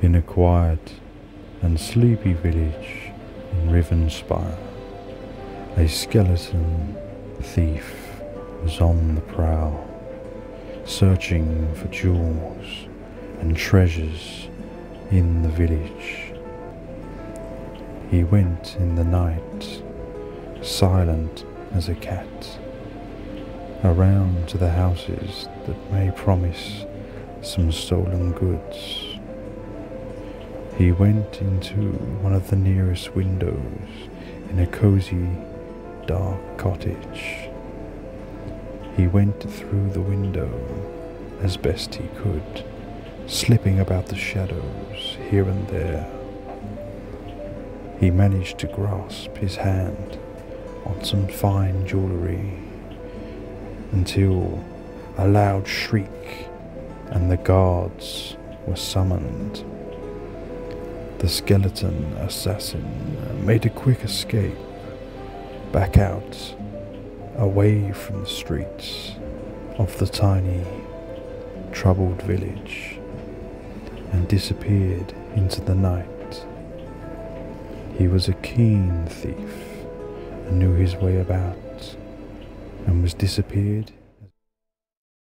In a quiet and sleepy village in Rivenspire, a skeleton thief was on the prowl, searching for jewels and treasures in the village. He went in the night, silent as a cat, around to the houses that may promise some stolen goods. He went into one of the nearest windows in a cozy, dark cottage. He went through the window as best he could, slipping about the shadows here and there. He managed to grasp his hand on some fine jewellery until a loud shriek and the guards were summoned. The skeleton assassin made a quick escape back out away from the streets of the tiny, troubled village and disappeared into the night. He was a keen thief and knew his way about and was disappeared